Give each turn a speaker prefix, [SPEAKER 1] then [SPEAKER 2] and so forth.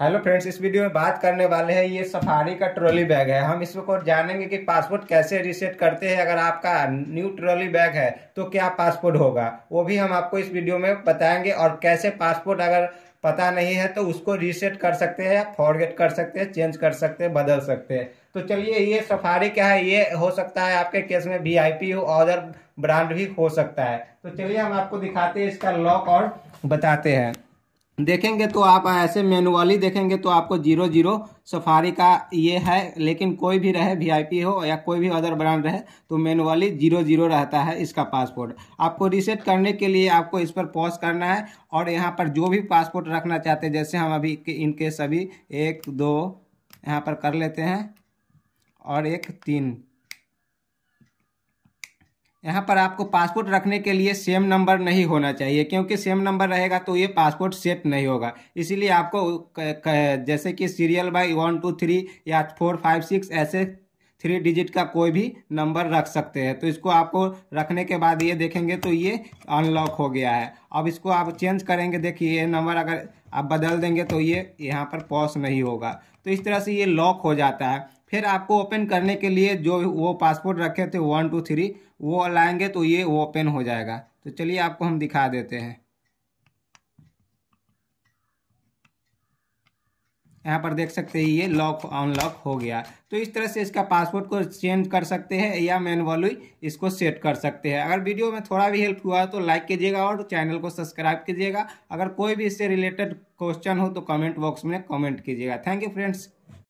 [SPEAKER 1] Hello friends इस video में बात करने वाले हैं, ये सफारी का ट्रॉली बैग है। हम इसको जानेंगे कि पासपोर्ट कैसे रीसेट करते हैं, अगर आपका न्यू ट्रॉली बैग है तो क्या पासपोर्ट होगा? वो भी हम आपको इस वीडियो में बताएँगे, और कैसे पासपोर्ट अगर पता नहीं है तो उसको रीसेट कर सकते हैं फॉरगेट कर सकते हैं चेंज कर सकते हैं, बदल सकते हैं। तो चलिए, ये सफारी क्या है? ये हो सकता है आपके केस में वी हो अदर ब्रांड भी हो सकता है। तो चलिए, हम आपको दिखाते हैं इसका लॉक और बताते हैं। देखेंगे तो आप ऐसे मैनुअली देखेंगे तो आपको ज़ीरो ज़ीरो सफारी का ये है, लेकिन कोई भी रहे वीआईपी हो या कोई भी अदर ब्रांड रहे तो मैनुअली ज़ीरो ज़ीरो रहता है इसका पासपोर्ट आपको रिसेट करने के लिए आपको इस पर पॉज करना है और यहाँ पर जो भी पासपोर्ट रखना चाहते हैं, जैसे हम अभी इनके सभी एक, दो, यहाँ पर कर लेते हैं और एक, तीन। यहाँ पर आपको पासपोर्ट रखने के लिए सेम नंबर नहीं होना चाहिए, क्योंकि सेम नंबर रहेगा तो ये पासपोर्ट सेट नहीं होगा। इसीलिए आपको जैसे कि serial by one, two, three या फोर, फाइव, सिक्स, ऐसे थ्री डिजिट का कोई भी नंबर रख सकते हैं। तो इसको आपको रखने के बाद ये देखेंगे तो ये अनलॉक हो गया है। अब इसको आप चेंज करेंगे, देखिए ये नंबर अगर आप बदल देंगे तो ये यहाँ पर पॉस नहीं होगा। तो इस तरह से ये लॉक हो जाता है। फिर आपको ओपन करने के लिए जो वो पासपोर्ट रखे थे वन टू थ्री वो लाएँगे तो ये ओपन हो जाएगा। तो चलिए आपको हम दिखा देते हैं। यहाँ पर देख सकते हैं, ये लॉक अनलॉक हो गया। तो इस तरह से इसका पासवर्ड को चेंज कर सकते हैं या मैनुअली इसको सेट कर सकते हैं। अगर वीडियो में थोड़ा भी हेल्प हुआ तो लाइक कीजिएगा और चैनल को सब्सक्राइब कीजिएगा। अगर कोई भी इससे रिलेटेड क्वेश्चन हो तो कमेंट बॉक्स में कमेंट कीजिएगा। Thank you friends